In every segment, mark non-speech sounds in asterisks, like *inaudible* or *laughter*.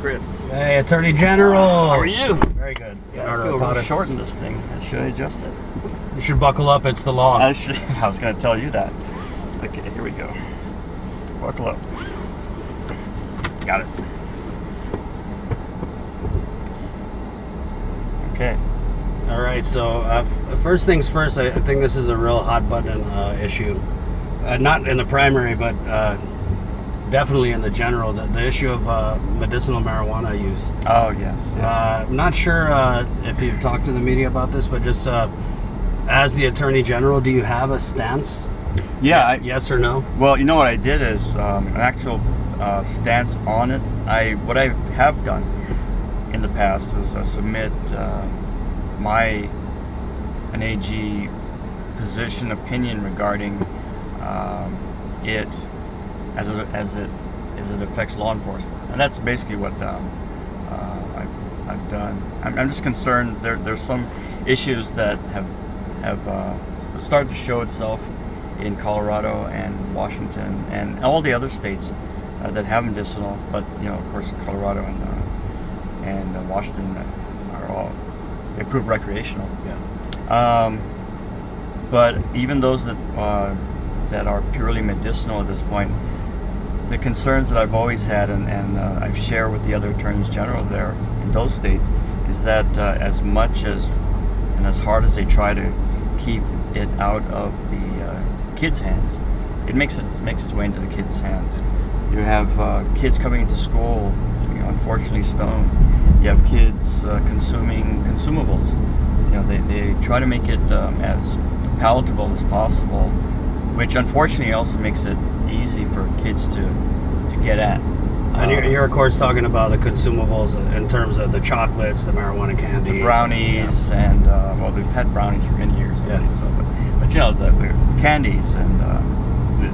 Chris. Hey, Attorney General. How are you? Very good. Yeah, I feel little short in this thing. I Should adjust it? You should buckle up. It's the law. I, should, *laughs* I was going to tell you that. Okay, here we go. Buckle up. Got it. Okay. All right. So uh, first things first. I, I think this is a real hot button uh, issue. Uh, not in the primary, but uh, definitely in the general. The, the issue of uh, medicinal marijuana use. Oh, yes. yes. Uh, I'm not sure uh, if you've talked to the media about this, but just uh, as the attorney general, do you have a stance? yeah, I, Yes or no? Well, you know what I did is um, an actual uh, stance on it. I what I have done in the past was uh, submit uh, my an AG position opinion regarding um, it as it as it as it affects law enforcement, and that's basically what um, uh, I've, I've done. I'm, I'm just concerned there there's some issues that have have uh, started to show itself in Colorado and Washington and all the other states uh, that have medicinal, but you know, of course, Colorado and uh, and uh, Washington are all they prove recreational. Yeah. Um, but even those that uh, that are purely medicinal at this point, the concerns that I've always had and, and uh, I've shared with the other attorneys general there in those states is that uh, as much as and as hard as they try to keep it out of the uh, kids' hands, it makes it makes its way into the kids' hands. You have uh, kids coming into school, you know, unfortunately stoned. You have kids uh, consuming consumables. You know, they, they try to make it um, as palatable as possible, which unfortunately also makes it easy for kids to to get at. And you're, Um, you're of course talking about the consumables in terms of the chocolates, the marijuana candies, the brownies and uh, well, we've had brownies for many years. Yeah. So, but, but you know the, the candies and uh,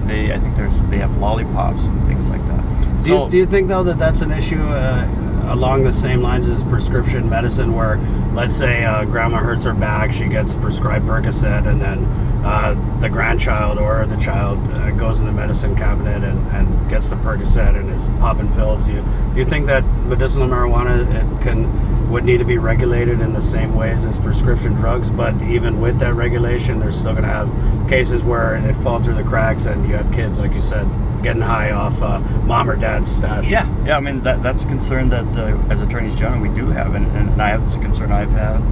they I think there's they have lollipops and things like that. Do, so you, do you think though that that's an issue uh, along the same lines as prescription medicine, where let's say uh, grandma hurts her back, she gets prescribed Percocet, and then uh, the grandchild or the child uh, goes in the medicine cabinet and, and gets the Percocet and is popping pills. You, you think that medicinal marijuana it can would need to be regulated in the same ways as prescription drugs? But even with that regulation, they're still going to have cases where it fall through the cracks, and you have kids, like you said, getting high off uh, mom or dad's stash. yeah, yeah. I mean that that's a concern that uh, as attorneys general we do have, and, and I have it's a concern I've had.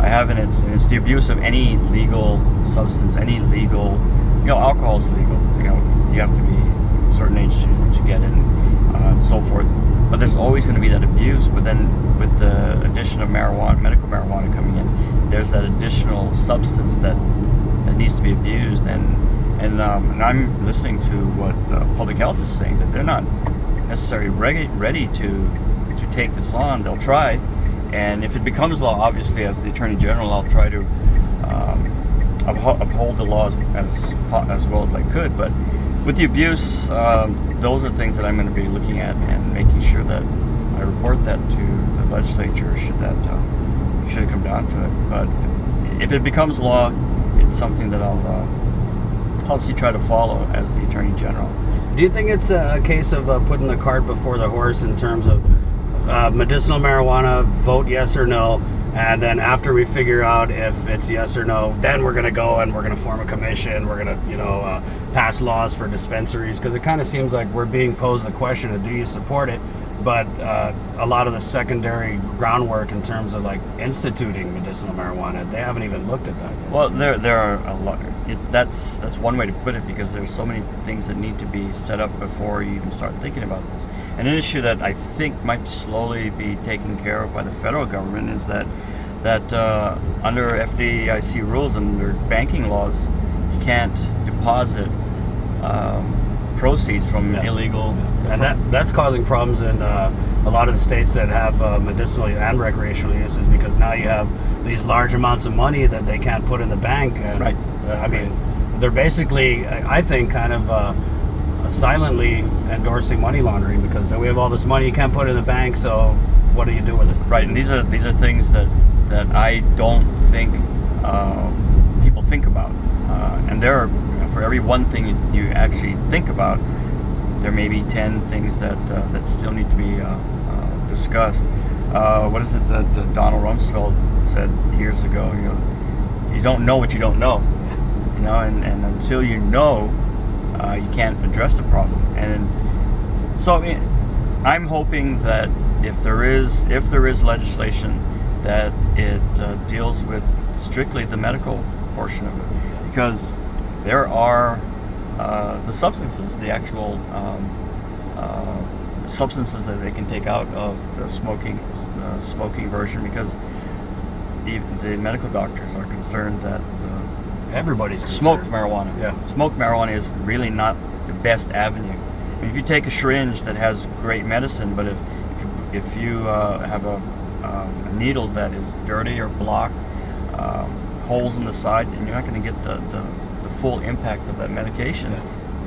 I have, and it's and it's the abuse of any legal substance, any legal, you know, alcohol is legal. You know, you have to be a certain age to, to get it, and, uh, and so forth. But there's always going to be that abuse. But then with the addition of marijuana, medical marijuana coming in, there's that additional substance that that needs to be abused, and and um, and I'm listening to what uh, public health is saying that they're not necessarily ready ready to to take this on. They'll try, and if it becomes law, obviously, as the attorney general, I'll try to uphold the laws as as well as I could. But with the abuse, um, those are things that I'm going to be looking at and making sure that I report that to the legislature should that uh, should it come down to it. But if it becomes law, it's something that I'll uh, obviously try to follow as the attorney general. Do you think it's a case of uh, putting the cart before the horse in terms of uh, medicinal marijuana, vote yes or no, and then after we figure out if it's yes or no, then we're going to go and we're going to form a commission, we're going to, you know, uh, pass laws for dispensaries because it kind of seems like we're being posed the question of do you support it? But uh, a lot of the secondary groundwork in terms of like instituting medicinal marijuana, they haven't even looked at that. Yet. Well, there there are a lot. It, that's that's one way to put it because there's so many things that need to be set up before you even start thinking about this. And an issue that I think might slowly be taken care of by the federal government is that that uh, under FDIC rules and under banking laws, you can't deposit um, proceeds from Yeah. illegal. and that that's causing problems in uh, a lot of the states that have uh, medicinal and recreational uses because now you have these large amounts of money that they can't put in the bank. And, Right. uh, I mean, they're basically, I I think, kind of uh, silently endorsing money laundering because we have all this money you can't put in the bank. So what do you do with it? Right, and these are these are things that that I don't think uh, people think about. Uh, and there are for every one thing you, actually think about, there may be ten things that uh, that still need to be uh, uh, discussed. Uh, what is it that uh, Donald Rumsfeld said years ago? You know, you don't know what you don't know. You know, and, and until you know, you can't address the problem. And so, I mean, I'm hoping that if there is if there is legislation that it uh, deals with strictly the medical portion of it, because there are uh, the substances, the actual um, uh, substances that they can take out of the smoking uh, smoking version, because even the medical doctors are concerned that the Everybody's smoked concerned. marijuana. Yeah. Smoked marijuana is really not the best avenue. I mean, if you take a syringe that has great medicine, but if if you, if you uh, have a, um, a needle that is dirty or blocked, um, holes in the side, and you're not going to get the, the, the full impact of that medication.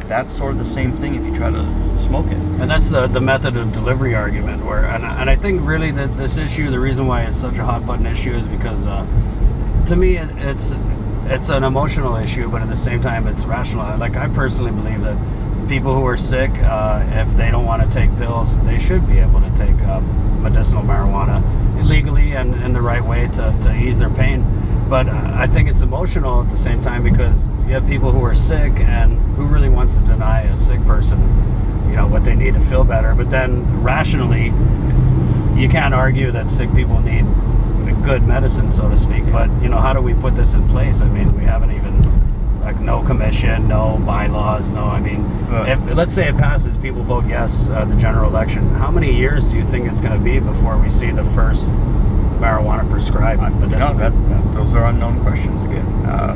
That's sort of the same thing if you try to smoke it. And that's the, the method of delivery argument. Where and, I- and I think really that this issue, the reason why it's such a hot button issue is because uh, to me it, it's it's an emotional issue, but at the same time it's rational. Like I personally believe that people who are sick, uh, if they don't want to take pills, they should be able to take uh, medicinal marijuana legally and in the right way to, to ease their pain. But I think it's emotional at the same time because you have people who are sick and who really wants to deny a sick person you know what they need to feel better. But then rationally you can't argue that sick people need good medicine so to speak. But you know how do we put this in place? I mean we haven't even like no commission no bylaws no i mean if let's say it passes people vote yes uh, the general election. How many years do you think it's going to be before we see the first marijuana prescribed know, that, that, those are unknown questions again. Uh,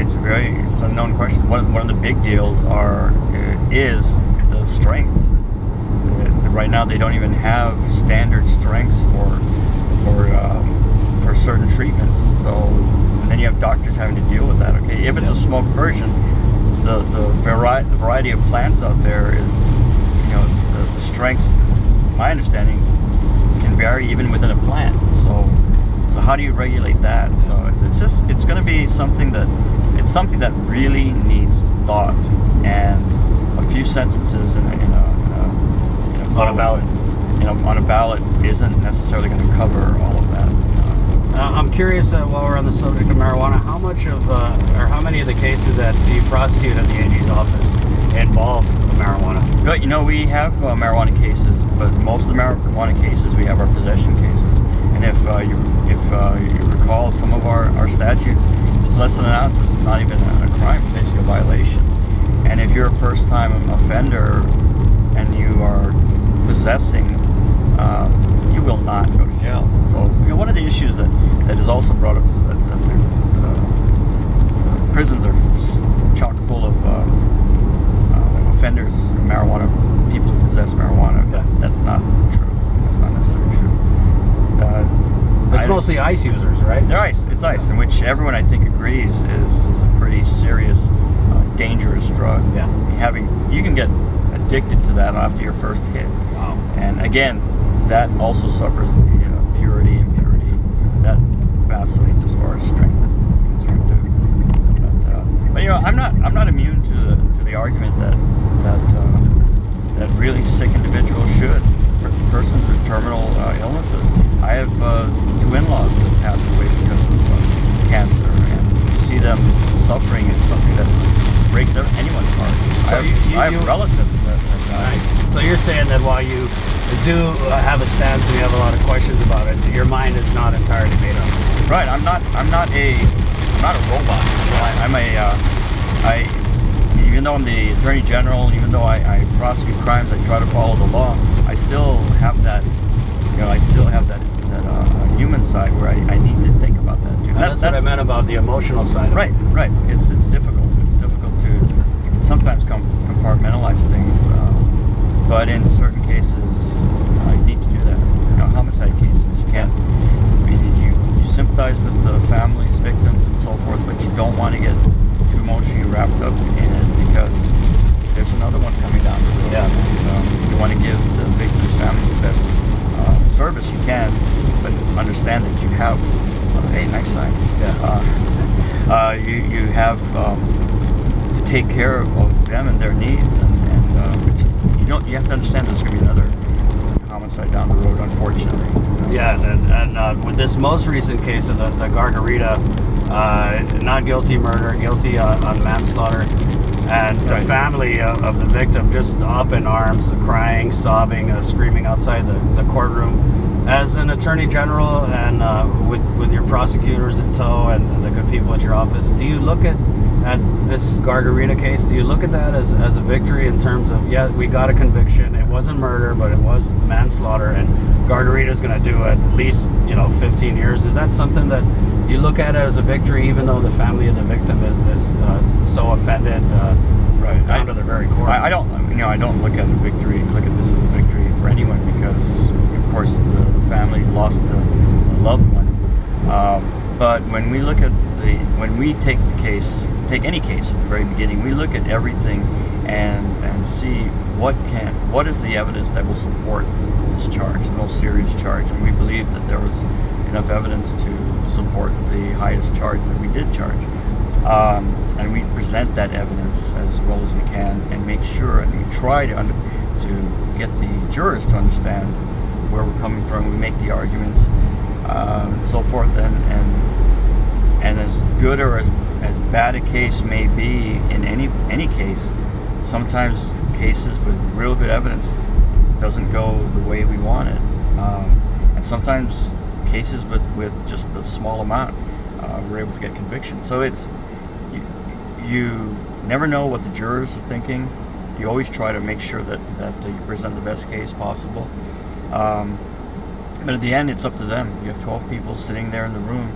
it's a very it's unknown question. One, one of the big deals are uh, is the strengths. The, the, right now, they don't even have standard strengths for for um, for certain treatments. So and then you have doctors having to deal with that. Okay, if it's a Yeah. smoked version, the the variety the variety of plants out there is you know the, the strengths. My understanding can vary even within a plant. So, so how do you regulate that? So it's, it's just it's going to be something that it's something that really needs thought and a few sentences in a, in a, in a, in a On a ballot. You know, on a ballot isn't necessarily going to cover all of that. Uh, I'm curious, uh, while we're on the subject of marijuana, how much of, uh, or how many of the cases that you prosecute at the AG's office involve marijuana? But you know, we have uh, marijuana cases, but most of the marijuana cases we have are possession cases. And if uh, you if uh, you recall some of our, our statutes, less than an ounce, it's not even a, crime, it's basically a violation. And if you're a first time offender and you are possessing, uh, you will not go to jail. So you know, one of the issues that, that is also brought up is that, that the, uh, prisons are chock full of uh, uh, offenders, marijuana, people who possess marijuana. Yeah. That's not true. That's not necessarily true. It's mostly ice users, right? they're ice. It's ice, in which everyone I think agrees is, is a pretty serious, uh, dangerous drug. Yeah. Having you can get addicted to that after your first hit, Wow. and again, that also suffers the uh, purity, impurity. That vacillates as far as strength is concerned too. But, uh, but you know, I'm not I'm not immune to the to the argument that that uh, that really sick individuals should. Per- Persons with terminal uh, illnesses. I have uh, two in-laws that passed away because of uh, cancer, and to see them suffering is something that breaks anyone's heart. So I have, you- you- I have relatives that have died. Nice. So you're saying that while you do uh, have a stance and you have a lot of questions about it, your mind is not entirely made up. Right. I'm not. I'm not a. I'm not a robot. I, I'm a. Uh, I. Even though I'm the attorney general, even though I, I prosecute crimes, I try to follow the law. I still have that. You know, I still have that that uh, human side where I, I need to think about that too. And That- that's, what I meant about the emotional side. of it. Right, right. It's it's difficult. It's difficult to sometimes compartmentalize things, uh, but in certain cases, uh, you need to do that. You know, homicide cases, you can't. I mean, you you sympathize with the families, victims, and so forth, but you don't want to get too emotionally wrapped up in it because there's another one coming down the road. Yeah. Um, you want to give the victims' families the best uh, service you can, but understand that you have. Uh, hey, nice sign. Yeah. Uh, *laughs* uh, you you have um, to take care of them and their needs, and, and uh, you don't. You have to understand there's going to be another homicide homicide down the road, unfortunately. you know, Yeah, and, and uh, with this most recent case of the, the Gargarita, uh, not guilty murder, guilty on, on manslaughter, and the family of, of the victim just up in arms, crying, sobbing, uh, screaming outside the, the courtroom. As an attorney general and uh, with with your prosecutors in tow and the good people at your office, do you look at at this Gargarita case? Do you look at that as, as a victory in terms of yeah, we got a conviction. It wasn't murder, but it was manslaughter, and Gargarita's going to do at least you know 15 years. Is that something that you look at as a victory, even though the family of the victim is is uh, so offended uh, right. down I- to their very core? I, I don't, you know, I don't look at a victory, look at this as a victory for anyone because, of course, the family lost a, a loved one. Um, but when we look at the, when we take the case, take any case from the very beginning, we look at everything and and see what can, what is the evidence that will support this charge, the most serious charge, and we believe that there was enough evidence to support the highest charge that we did charge um, and we present that evidence as well as we can and make sure and we try to under, to get the jurors to understand where we're coming from. We make the arguments, um, so forth, and and and as good or as as bad a case may be in any any case, sometimes cases with real good evidence doesn't go the way we want it, um, and sometimes cases with with just a small amount uh, we're able to get conviction. So it's you, you never know what the jurors are thinking. You always try to make sure that that you present the best case possible. Um, but at the end, it's up to them. You have 12 people sitting there in the room,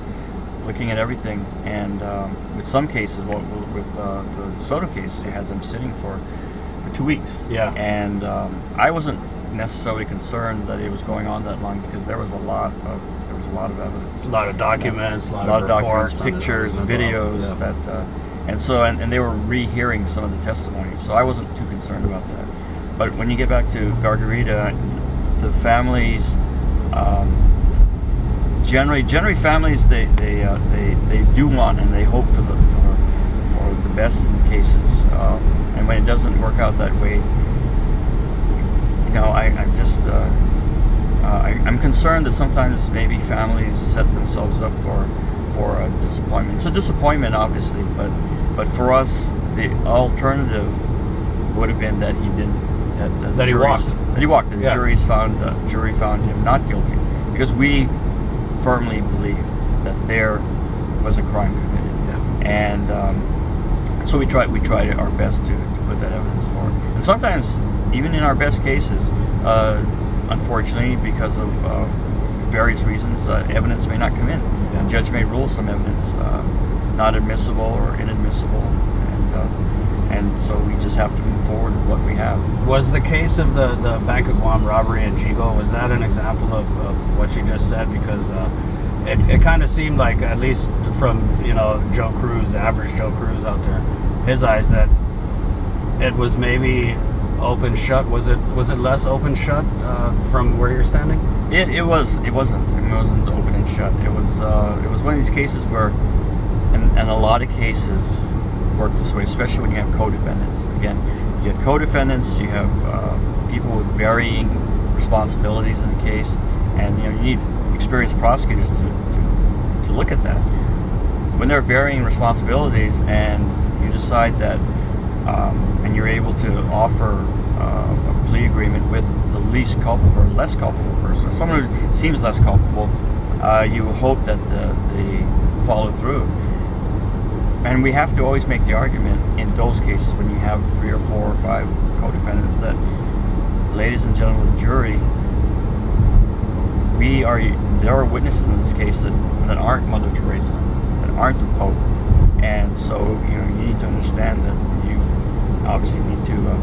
looking at everything. And um, with some cases, well, with uh, the Soto case, you had them sitting for, for two weeks. Yeah. And um, I wasn't necessarily concerned that it was going on that long because there was a lot of there was a lot of evidence a lot of documents, a lot, a lot of, of documents, pictures, on the mental videos. Yeah. that, uh, and so and, and they were rehearing some of the testimony. So I wasn't too concerned about that. But when you get back to Gargarita, the families, um, generally, generally families they they uh, they they do want and they hope for the for, for the best in cases. Um, and when it doesn't work out that way, you know, I I'm just. Uh, uh, I, I'm concerned that sometimes maybe families set themselves up for for a disappointment. It's a disappointment, obviously, but but for us, the alternative would have been that he didn't that, That he walked. That he walked. And Yeah. the juries found uh, jury found him not guilty because we firmly believe that there was a crime committed, Yeah. and um, so we try we tried our best to, to put that evidence forward. And sometimes, even in our best cases, uh, unfortunately, because of uh, various reasons, uh, evidence may not come in. Yeah. The judge may rule some evidence uh, not admissible or inadmissible, and uh, and so we just have to move forward with what we have. Was the case of the, the Bank of Guam robbery in Yigo, was that an example of, of what you just said? Because uh, it, it kind of seemed like, at least from, you know, Joe Cruz, the average Joe Cruz out there, his eyes, that it was maybe open shut. Was it was it less open shut uh, from where you're standing? It, it was it wasn't it wasn't open and shut. It was uh, it was one of these cases where, and, and a lot of cases work this way, especially when you have co-defendants. Again, you have co-defendants, you have uh, people with varying responsibilities in the case, and you know you need experienced prosecutors to, to, to look at that. When there are varying responsibilities, and you decide that, um, and you're able to offer uh, a plea agreement with the least culpable or less culpable person, someone who seems less culpable, uh, you hope that the, they follow through. And we have to always make the argument in those cases when you have three or four or five co-defendants that, ladies and gentlemen of the jury, we are there are witnesses in this case that, that aren't Mother Teresa, that aren't the Pope, and so you know you need to understand that you obviously need to uh,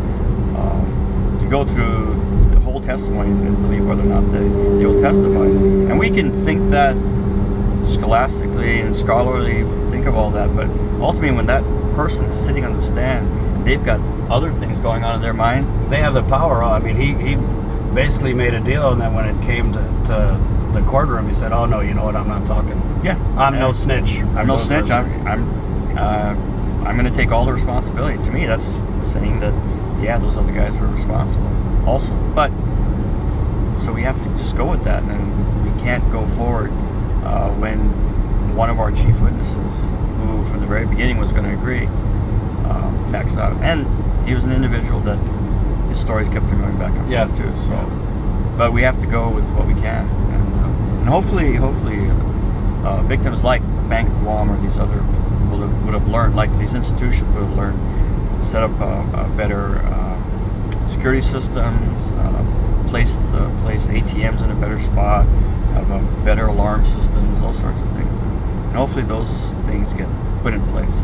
um, to go through the whole testimony and believe whether or not they, they will testify. And we can think that scholastically and scholarly, think of all that, but ultimately when that person is sitting on the stand they've got other things going on in their mind, They have the power. I mean, he, he basically made a deal, and then when it came to, to the courtroom, he said, "Oh no, you know what? I'm not talking. yeah, I'm no snitch. I'm no snitch. I'm I'm uh, I'm going to take all the responsibility. To me, that's saying that yeah, those other guys are responsible also. But so we have to just go with that, and we can't go forward uh, when one of our chief witnesses, who from the very beginning was going to agree, um, backs out. And he was an individual that his stories kept him going back and forth Yeah. too. So, Yeah. but we have to go with what we can, and, uh, and hopefully, hopefully, uh, victims like Bank of Guam or these other will have, would have learned, like these institutions would have learned, set up uh, uh, better uh, security systems, uh, place uh, place ATMs in a better spot, have a better alarm systems, all sorts of things, and, hopefully those things get put in place.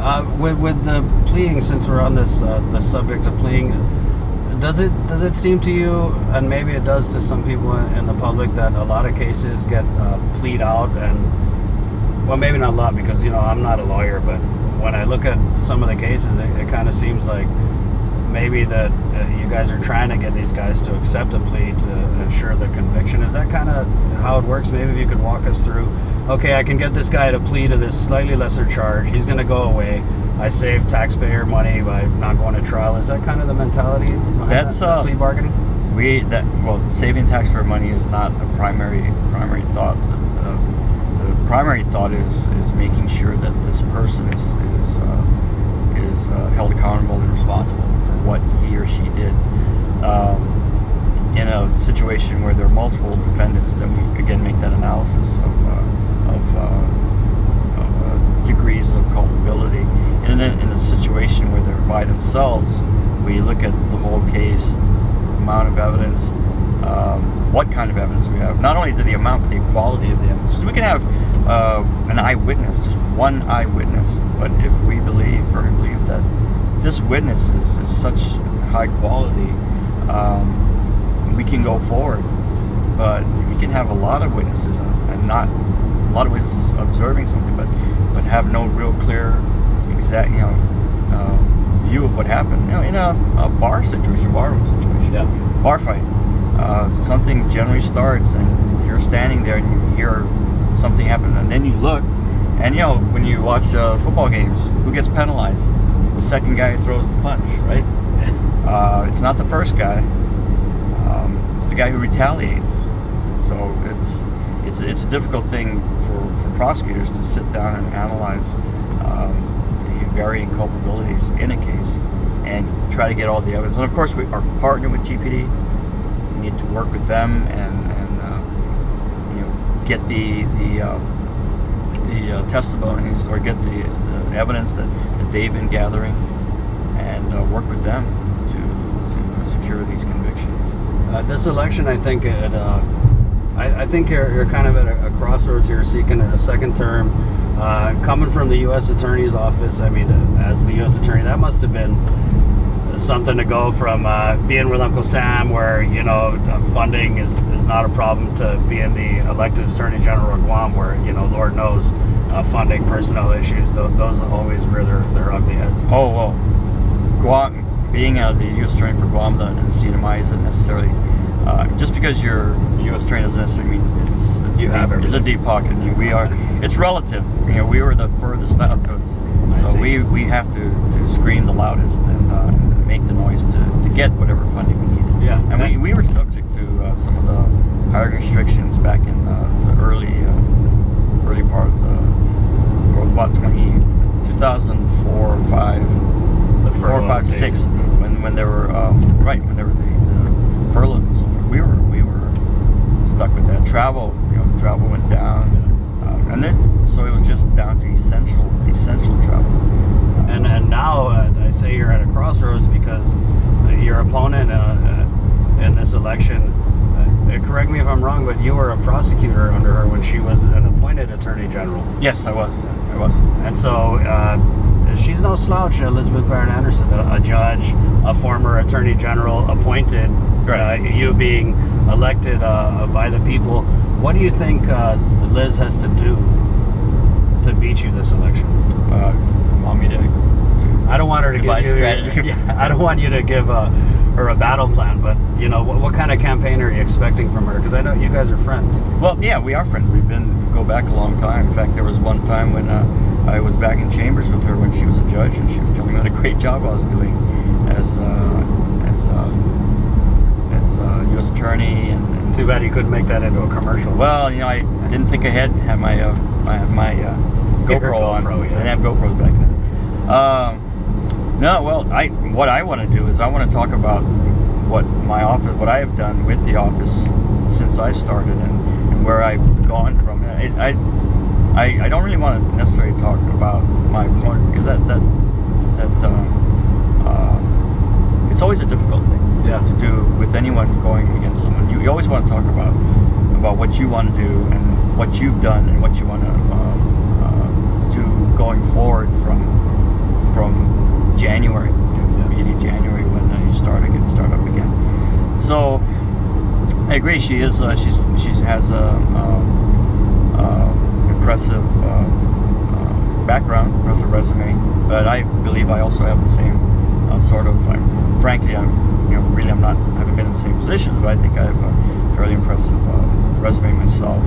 Uh, with, with the pleading, since we're on this uh, the subject of pleading, does it does it seem to you, and maybe it does to some people in, in the public, that a lot of cases get uh, plead out, and well, maybe not a lot because you know I'm not a lawyer, but when I look at some of the cases, it, it kind of seems like maybe that uh, you guys are trying to get these guys to accept a plea to ensure the conviction. Is that kind of how it works? Maybe if you could walk us through. Okay, I can get this guy to plea to this slightly lesser charge. He's going to go away. I save taxpayer money by not going to trial. Is that kind of the mentality? behind That's, that, the uh, plea bargaining. We that well, saving taxpayer money is not a primary primary thought. The, the, primary thought is is making sure that this person is is uh, is uh, held accountable and responsible what he or she did. Um, in a situation where there are multiple defendants, then we again make that analysis of uh, of, uh, of uh, degrees of culpability. And then in a situation where they're by themselves, we look at the whole case, amount of evidence, um, what kind of evidence we have. Not only the amount, but the quality of the evidence. 'Cause we can have uh, an eyewitness, just one eyewitness, but if we believe, firmly believe that this witness is, is such high quality, um, we can go forward. But we can have a lot of witnesses and, and not a lot of witnesses observing something, but but have no real clear, exact, you know, uh, view of what happened. You know, in a, a bar situation, bar room situation, Yeah. bar fight, uh, something generally starts and you're standing there and you hear something happen, and then you look, and you know when you watch uh, football games, who gets penalized? The second guy throws the punch, right? Uh, it's not the first guy. Um, it's the guy who retaliates. So it's it's it's a difficult thing for, for prosecutors to sit down and analyze um, the varying culpabilities in a case and try to get all the evidence. And of course, we are partnered with GPD. We need to work with them and and uh, you know get the the uh, the uh, testimonies or get the, the evidence that they've been gathering and uh, work with them to to secure these convictions. Uh, this election, I think it. Uh, I, I think you're, you're kind of at a, a crossroads here, seeking a second term. Uh, coming from the U.S. Attorney's office, I mean, as the U.S. Attorney, that must have been something to go from uh, being with Uncle Sam, where you know funding is, is not a problem, to being the elected Attorney General of Guam, where you know Lord knows uh, funding, personnel issues, those, those always rear their, their ugly heads. Oh well, Guam being uh, the U.S. attorney for Guam and CNMI isn't necessarily uh, just because you're U.S. attorney doesn't necessarily mean it's, it's You a have deep, it's a deep pocket. And we are. It's relative. You know, we were the furthest out, so it's I so see. we we have to, to scream the loudest and uh, make the noise to, to get whatever funding we needed. Yeah, and we, we were subject to uh, some of the hiring restrictions back in uh, the early uh, early part of the or about 20, 2004 or 5 The four, five, six, when when they were um, right when they were the, the furloughs and so forth. We were we were stuck with that. Travel, you know, travel went down, um, and then so it was just down to essential essential travel. And and now uh, I say you're at a crossroads because uh, your opponent uh, uh, in this election. Uh, correct me if I'm wrong, but you were a prosecutor under her when she was an appointed attorney general, yes, I was, I was. and so uh, she's no slouch. Elizabeth Barrett Anderson, a, a judge, a former attorney general appointed. Right. Uh, you being elected uh, by the people. What do you think uh, Liz has to do to beat you this election? Uh, want me to? I don't want her to give you. strategy. *laughs* Yeah, I don't want you to give uh, her a battle plan, but you know, what, what kind of campaign are you expecting from her? Because I know you guys are friends. Well, yeah, we are friends. We've been go back a long time. In fact, there was one time when uh, I was back in chambers with her when she was a judge, and she was telling me what a great job I was doing as uh, as uh, as a U.S. attorney, and, and Too bad you couldn't make that into a commercial. well, you know, I didn't think ahead. Had my uh, my my uh, GoPro, on. GoPro, yeah. I didn't have GoPros back then. Um, no, well, I what I want to do is I want to talk about what my office, what I have done with the office since I started, and, and where I've gone from. It, I, I I don't really want to necessarily talk about my opponent because that that that um, uh, it's always a difficult thing Yeah. to do with anyone going against someone. You, you always want to talk about about what you want to do and what you've done and what you want to uh, uh, do going forward from from January, beginning January when uh, you start again, start up again. So I agree. She is. Uh, she's she has a, uh uh impressive uh, uh, background, impressive resume. But I believe I also have the same uh, sort of. I'm, frankly, I'm you know really I'm not I haven't been in the same positions, but I think I have a fairly impressive uh, resume myself,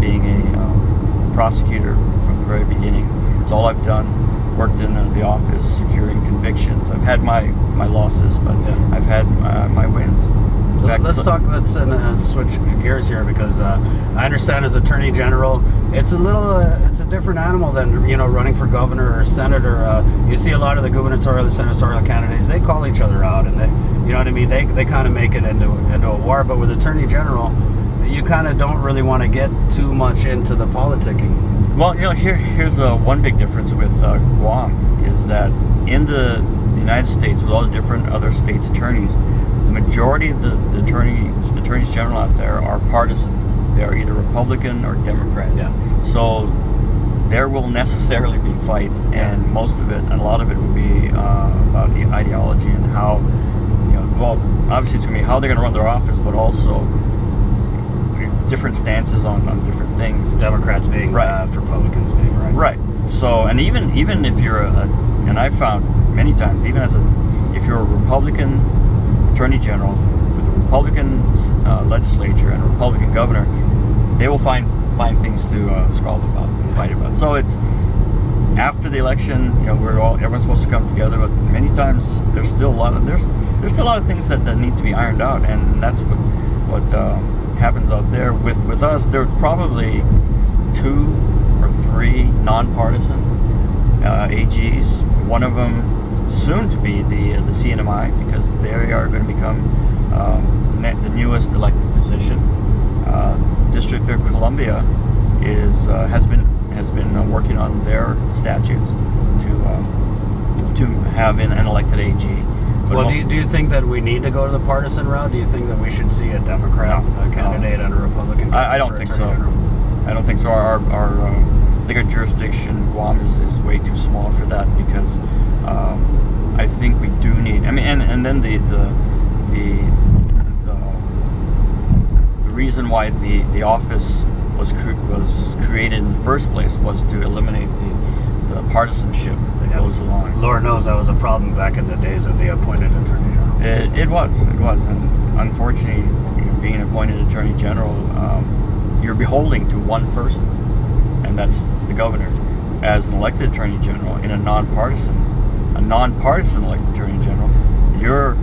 being a uh, prosecutor from the very beginning. It's all I've done. Worked in the office, securing convictions. I've had my my losses, but Yeah. I've had uh, my wins. Let's talk. Let's uh, switch gears here because uh, I understand as Attorney General, it's a little, uh, it's a different animal than you know running for governor or senator. Uh, you see a lot of the gubernatorial, the senatorial candidates. They call each other out, and they, you know what I mean. They they kind of make it into into a war. But with Attorney General, you kind of don't really want to get too much into the politicking. Well, you know, here here's uh, one big difference with uh, Guam is that in the, United States, with all the different other states' attorneys, majority of the, the attorneys attorneys general out there are partisan. They are either Republican or Democrats. Yeah. So there will necessarily be fights, and most of it, and a lot of it, will be uh, about the ideology and how, you know, well, obviously it's going to be how they're going to run their office, but also different stances on, on different things. Democrats being Right. left, Republicans being right. Right. So, and even even if you're a, and I've found many times, even as a, if you're a Republican Attorney General with a Republican uh, legislature and a Republican governor, they will find find things to uh, squabble about, fight about. So it's after the election, you know, we're all everyone's supposed to come together, but many times there's still a lot of there's there's still a lot of things that, that need to be ironed out, and that's what what um, happens out there. With with us, there's probably two or three nonpartisan uh, AGs. One of them soon to be the the CNMI because they are going to become um, the newest elected position. Uh, District of Columbia is uh, has been has been uh, working on their statutes to um, to have an, an elected AG. But Well, do you, do you think that we need to go to the partisan route? Do you think that we should see a Democrat No, uh, candidate and a Republican? I, I don't think so. General? I don't think so. Our, our, our uh, I think our jurisdiction, Guam, is, is way too small for that because um, I think we do need. I mean, and, and then the the the, the, the reason why the, the office was cre- was created in the first place was to eliminate the, the partisanship that Yeah. goes along. Lord knows that was a problem back in the days of the appointed Attorney General. It, it was, it was, and unfortunately, you know, being appointed attorney general, um, you're beholden to one person, and that's the governor. As an elected attorney general in a nonpartisan, a nonpartisan elected attorney general, you're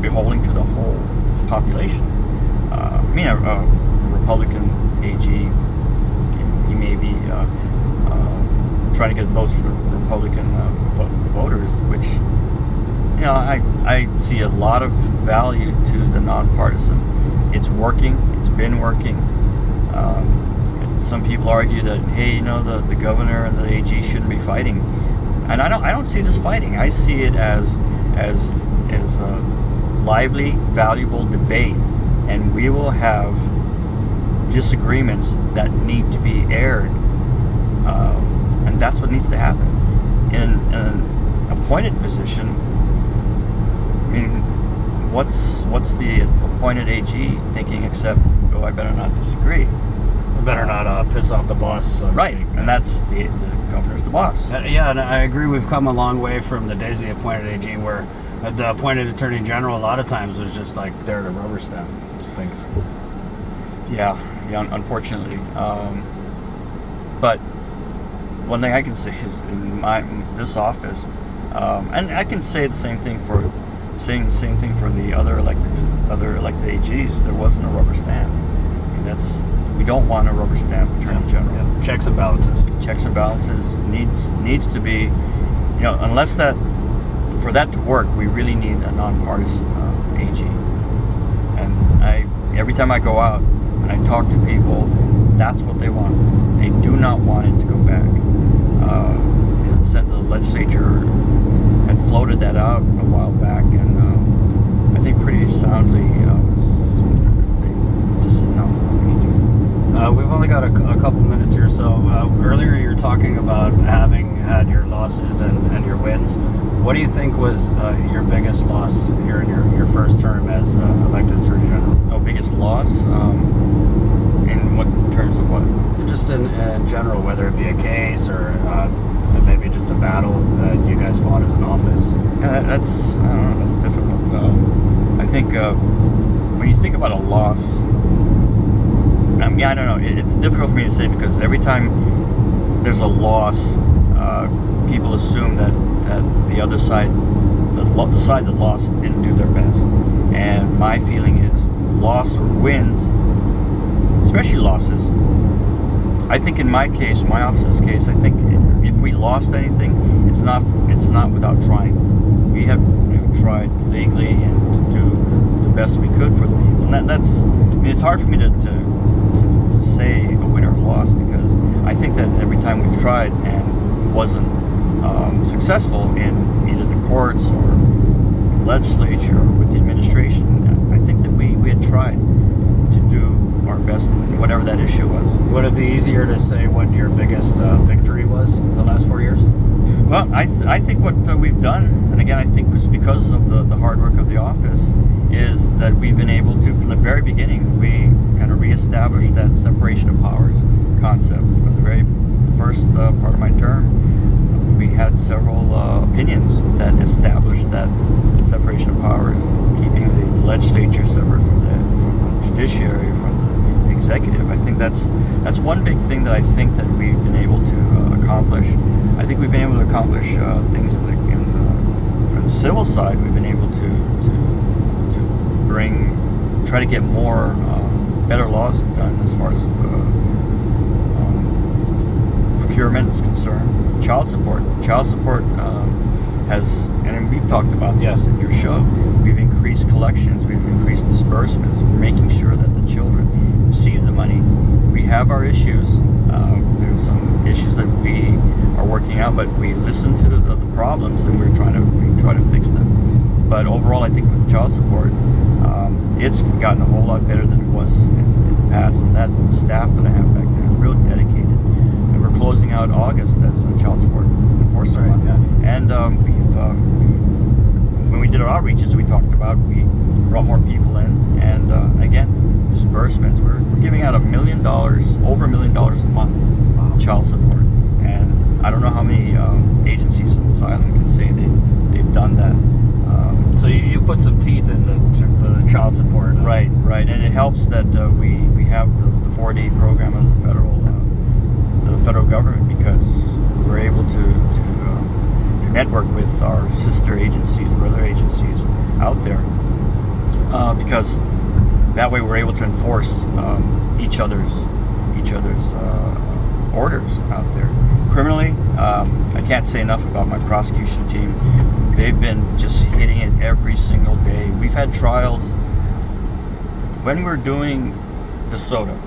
beholden to the whole population. Uh, I mean, a, a Republican AG, he may be uh, uh, trying to get votes for Republican uh, voters, which you know, I, I see a lot of value to the nonpartisan. It's working. It's been working. Um, some people argue that hey, you know, the, the governor and the AG shouldn't be fighting, and I don't I don't see this fighting. I see it as as as a lively, valuable debate, and we will have disagreements that need to be aired, um, and that's what needs to happen in an appointed position. I mean, what's what's the appointed AG thinking except, oh, I better not disagree. We better not uh, piss off the boss. So Right, speak. and that's the, the governor's the boss. Uh, yeah, and I agree. We've come a long way from the days of the appointed AG, where uh, the appointed Attorney General a lot of times was just like there to rubber stamp things. Yeah, yeah, unfortunately. Um, but one thing I can say is in my this office, um, and I can say the same thing for same same thing for the other elected other elected AGs. There wasn't a rubber stamp. And that's we don't want a rubber stamp attorney Yeah, general. yeah. Checks and balances. Checks and balances needs needs to be, you know, unless that for that to work, we really need a nonpartisan uh, AG. And I every time I go out and I talk to people, that's what they want. They do not want it to go back. Uh, and said the legislature had floated that out a while back, and um, I think pretty soundly uh, was they just said no, we need to. Uh, we've only got a, a couple minutes here. So uh, earlier you were talking about having had your losses and, and your wins. What do you think was uh, your biggest loss here in your, your first term as uh, elected attorney general? No biggest loss. Um, in what terms of what? Just in, in general, whether it be a case or uh, maybe just a battle that you guys fought as an office. Yeah, that's I don't know. That's difficult. Uh, I think uh, when you think about a loss, Mean, I don't know. It, it's difficult for me to say because every time there's a loss, uh, people assume that that the other side, the, the side that lost, didn't do their best. And my feeling is loss or wins, especially losses. I think in my case, my office's case, I think if we lost anything, it's not it's not without trying. We have you know, tried legally and to do the best we could for the people, and that, that's. I mean, it's hard for me to, to to, say a winner or loss because I think that every time we've tried and wasn't um, successful in either the courts or the legislature or with the administration, I think that we, we had tried to do our best in whatever that issue was. Would it be easier to say what your biggest uh, victory was the last four years? Well, I, th- I think what uh, we've done, and again, I think it's because of the, the hard work of the office, is that we've been able to, from the very beginning, we reestablished that separation of powers concept. From the very first uh, part of my term, we had several uh, opinions that established that separation of powers, keeping the legislature separate from the, from the judiciary, from the executive. I think that's that's one big thing that I think that we've been able to uh, accomplish. I think we've been able to accomplish uh, things in the, in the from the civil side. We've been able to to to bring try to get more uh, better laws done as far as uh, um, procurement is concerned. Child support, child support um, has, and we've talked about this Yeah. in your show. We've increased collections, we've increased disbursements, we're making sure that the children receive the money. We have our issues. Uh, there's some issues that we are working out, but we listen to the, the problems and we're trying to we try to fix them. But overall, I think with child support, um, it's gotten a whole lot better than it was in, in the past. And that staff that I have back there, real dedicated. And we're closing out August as a child support enforcement Right, month. And um, we've, um, when we did our outreaches, we talked about we brought more people in, and uh, again, disbursements. We're, we're giving out a million dollars, over a million dollars a month, Wow. child support. And I don't know how many um, agencies on this island can say they they've done that. So you, you put some teeth in the, the child support. uh, Right, right, and it helps that uh, we we have the, the 4D program of the federal uh, the federal government because we're able to to, um, to network with our sister agencies or other agencies out there uh, because that way we're able to enforce um, each other's each other's uh, orders out there. Criminally, um, I can't say enough about my prosecution team. They've been just hitting it every single day. We've had trials when we're doing the Soto,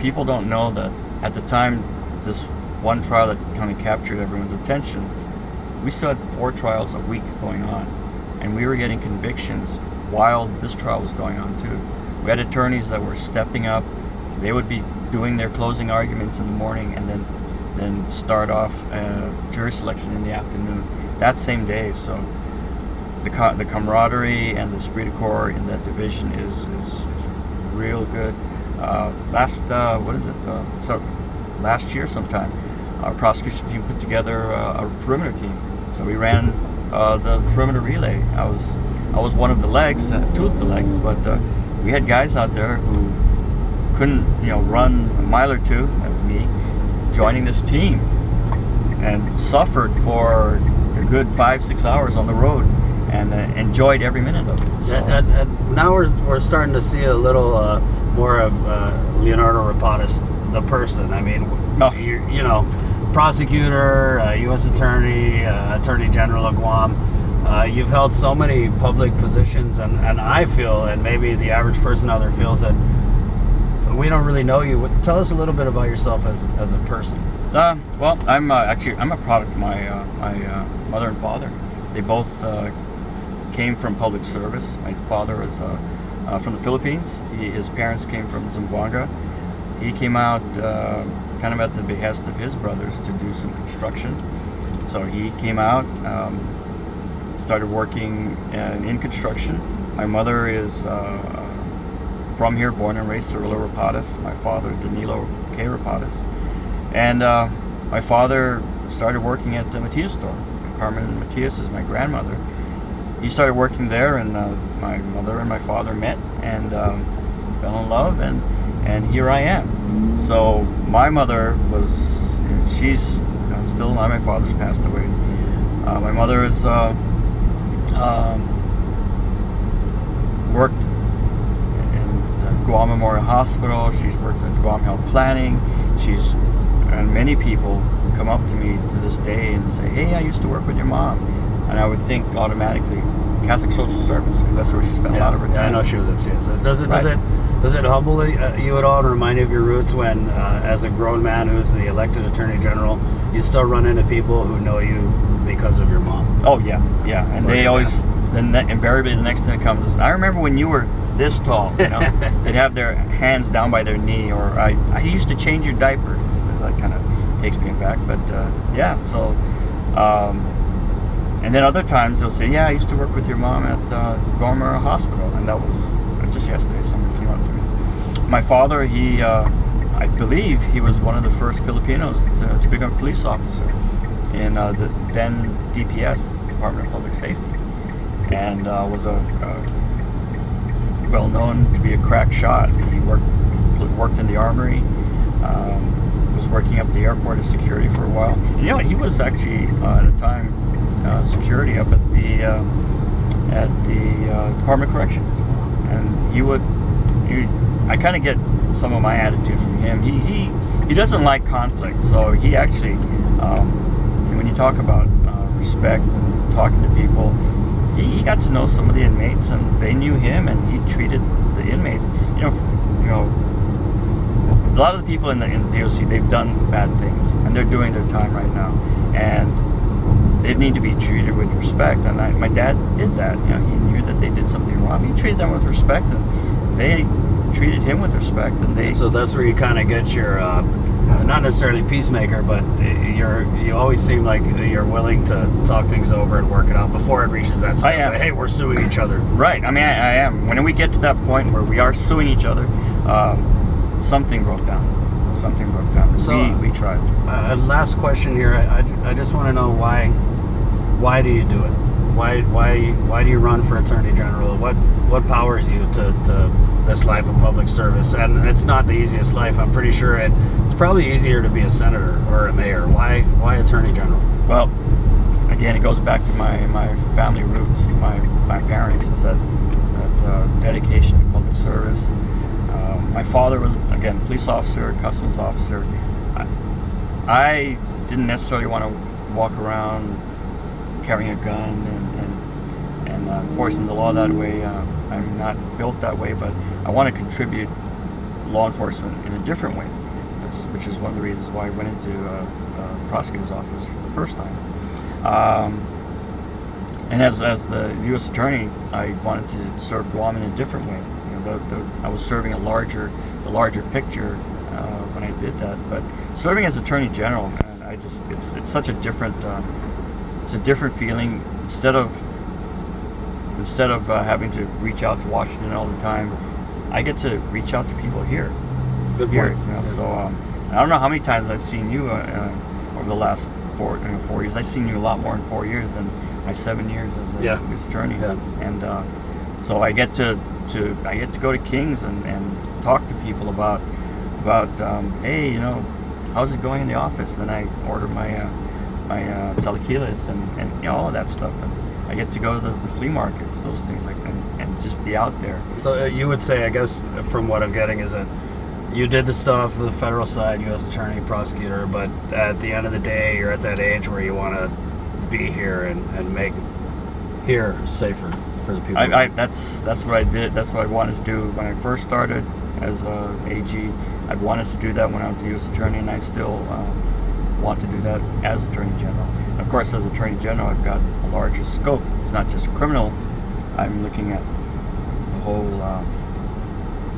People don't know that at the time this one trial that kind of captured everyone's attention, we still had four trials a week going on, and we were getting convictions while this trial was going on too. We had attorneys that were stepping up. They would be doing their closing arguments in the morning and then then start off uh, jury selection in the afternoon that same day. So the co- the camaraderie and the esprit de corps in that division is is, real good. Uh, last uh, what is it? Uh, so last year sometime, our prosecution team put together uh, a perimeter team. So we ran uh, the perimeter relay. I was I was one of the legs, uh, two of the legs, but we had guys out there who couldn't you know run a mile or two me, joining this team, and suffered for a good five six hours on the road and uh, enjoyed every minute of it. So, now we're, we're starting to see a little uh, more of uh, Leonardo Rapadas, the person. I mean, Oh. you, you know, prosecutor, uh, U.S. attorney, uh, attorney general of Guam. Uh, you've held so many public positions, and, and I feel, and maybe the average person out there feels that we don't really know you. Tell us a little bit about yourself as, as a person. Uh, well, I'm uh, actually I'm a product of my uh, my uh, mother and father. They both uh, came from public service. My father was uh, from the Philippines. He, his parents came from Zamboanga. He came out kind of at the behest of his brothers to do some construction. So he came out, um, started working uh, in construction. My mother is from here, born and raised Cirilo Rapadas. My father, Danilo K. Rapadas. And uh, my father started working at the Matias store. Carmen Matias is my grandmother. He started working there, and uh, my mother and my father met and um, fell in love, and and here I am. So my mother was, she's uh, still alive. My father's passed away. Uh, my mother has uh, um, worked Guam Memorial Hospital. She's worked at Guam Health Planning. She's and many people come up to me to this day and say, "Hey, I used to work with your mom," and I would think automatically Catholic Social Service because that's where she spent a lot of her time. Yeah, I know she was at CSS. Does it does it does it humble uh, you at all and remind you of your roots when, uh, as a grown man who's the elected attorney general, you still run into people who know you because of your mom? Oh yeah, yeah, and Or they always the ne- invariably the next thing that comes. I remember when you were this tall. You know, *laughs* they'd have their hands down by their knee, or I I used to change your diapers. That kind of takes me back, but uh, yeah. So, um, and then other times they'll say, "Yeah, I used to work with your mom at uh, Hospital," and that was just yesterday. Someone came up to me. My father, he, uh, I believe, he was one of the first Filipinos to, to become a police officer in uh, the then DPS, Department of Public Safety, and uh, was a, a well known to be a crack shot. He worked worked in the armory. Um, was working up at the airport as security for a while. And you know? He was actually uh, at a time uh, security up at the uh, at the uh, Department of Corrections, and he would. He, I kind of get some of my attitude from him. He he, he doesn't like conflict, so he actually. Um, when you talk about uh, respect and talking to people, he, he got to know some of the inmates, and they knew him, and he treated the inmates. You know, you know, a lot of the people in the, in the DOC they've done bad things, and they're doing their time right now, and they need to be treated with respect. And I, my dad did that. You know, he knew that they did something wrong. He treated them with respect, and they treated him with respect, and they. So that's where you kind of get your, uh, not necessarily peacemaker, but you're you always seem like you're willing to talk things over and work it out before it reaches that. Step. I am. Hey, we're suing each other. Right. I mean, I, I am. When we get to that point where we are suing each other, um, something broke down. Something broke down. So- we, we tried. Uh, last question here. I, I, I just want to know why why do you do it? Why why why do you run for attorney general? What what powers you to, to this life of public service? And it's not the easiest life. I'm pretty sure it, it's probably easier to be a senator or a mayor. Why why attorney general? Well, again, it goes back to my, my family roots, my, my parents. It's that, that uh, dedication to public service. Um, my father was, again, police officer, customs officer. I, I didn't necessarily want to walk around carrying a gun and, and, and uh, enforcing the law that way. Uh, I'm not built that way, but I want to contribute law enforcement in a different way. That's, which is one of the reasons why I went into uh, uh, prosecutor's office for the first time. Um, and as, as the U.S. attorney, I wanted to serve Guam in a different way. You know, the, the, I was serving a larger, a larger picture uh, when I did that. But serving as attorney general, man, I just it's it's such a different, um, it's a different feeling. Instead of instead of uh, having to reach out to Washington all the time, I get to reach out to people here Good point. You know, so um, I don't know how many times I've seen you uh, uh, over the last four you know, four years. I've seen you a lot more in four years than my seven years as a Yeah. Attorney. Yeah. And uh, so I get to, to I get to go to Kings and, and talk to people about about um, hey you know how's it going in the office. And then I order my uh, my uh, chilaquiles and, and you know all of that stuff. And I I get to go to the, the flea markets, those things like, and, and just be out there. So uh, you would say, I guess, from what I'm getting, is that you did the stuff for the federal side, U.S. attorney, prosecutor, but at the end of the day, you're at that age where you want to be here and, and make here safer for the people. I, I, that's that's what I did. That's what I wanted to do when I first started as a AG. I wanted to do that when I was a U.S. attorney, and I still um, want to do that as Attorney General. And of course, as Attorney General, I've got a larger scope. It's not just criminal. I'm looking at the whole uh,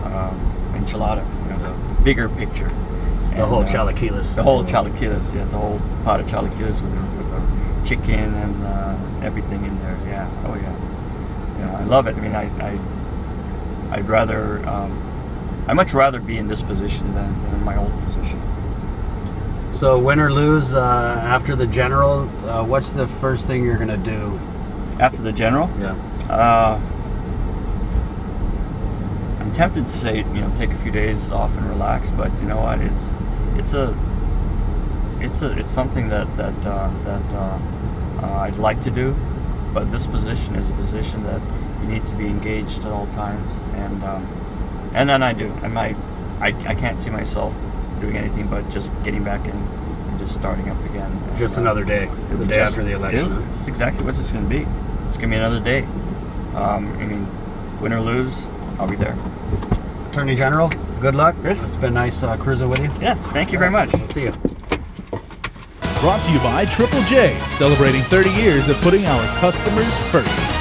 um, enchilada, bigger picture. the And, whole uh, chilaquiles. the whole chilaquiles, yes, the whole pot of chilaquiles with the, with the chicken and uh, everything in there. Yeah, oh yeah, yeah, I love it. I mean, I, I I'd rather, um, I much rather be in this position than, than in my old position. So win or lose uh, after the general, uh, what's the first thing you're gonna do? After the general, Yeah. Tempted to say, you know, take a few days off and relax, but you know what? It's it's a it's a it's something that that uh, that uh, uh, I'd like to do, but this position is a position that you need to be engaged at all times, and um, and then I do. I might I, I can't see myself doing anything but just getting back in and just starting up again. And, Just uh, another day, the day after the election. It's exactly what it's going to be. It's going to be another day. Um, I mean, win or lose, I'll be there. Attorney General, good luck. Chris? It's been nice uh, cruising with you. Yeah, thank you very much. See you. Brought to you by Triple J, celebrating 30 years of putting our customers first.